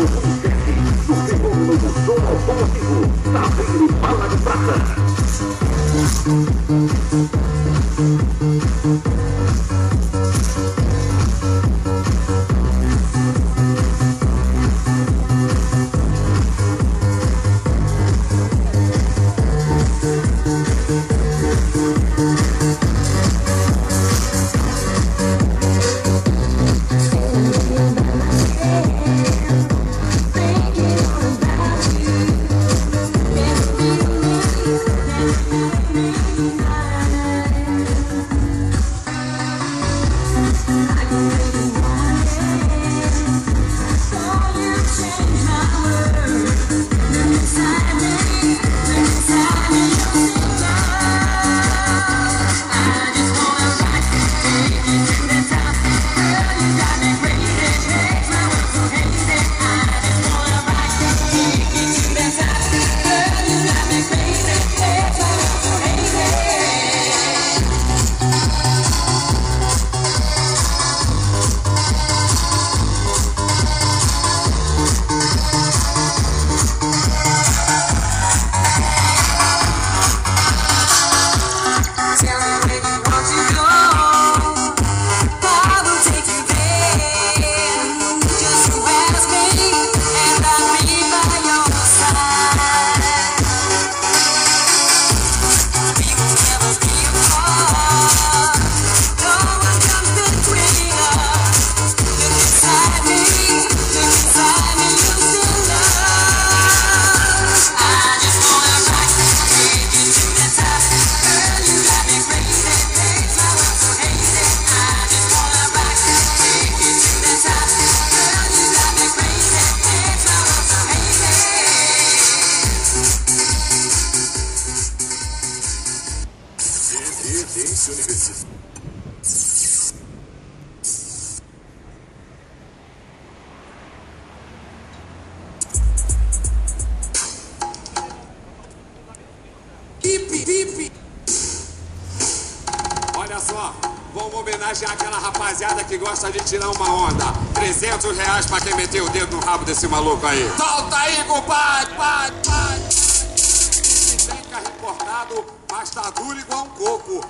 Tá Brasil, bala de prata. Homenagem àquela rapaziada que gosta de tirar uma onda. 300 reais pra quem meteu o dedo no rabo desse maluco aí. Solta aí, compadre! Pai, pai. Fica reportado, mas tá duro igual um coco.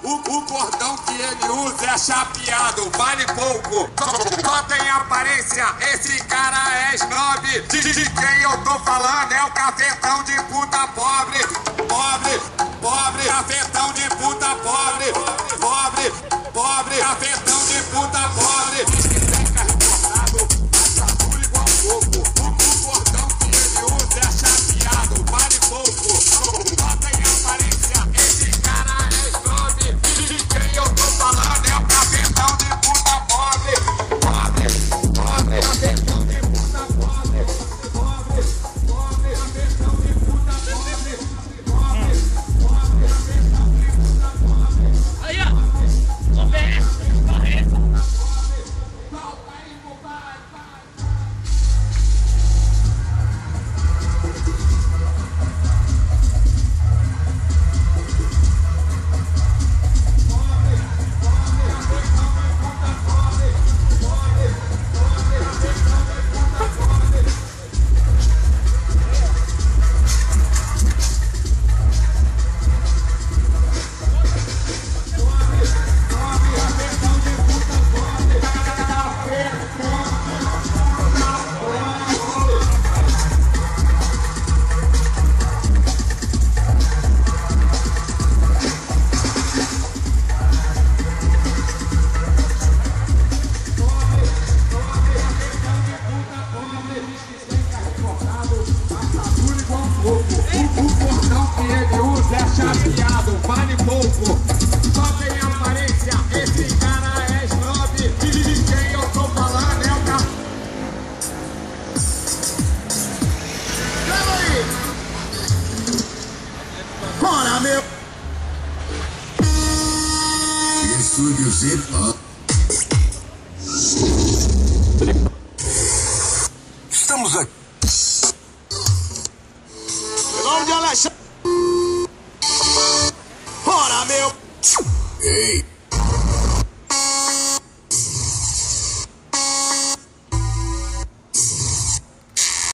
Ele usa é chapeado, vale pouco. Só, só tem aparência, esse cara é snob. De, de quem eu tô falando é o cafetão de puta Inclusive. Ah. Estamos aqui. Em nome de Alexandre. Ora, meu. Ei.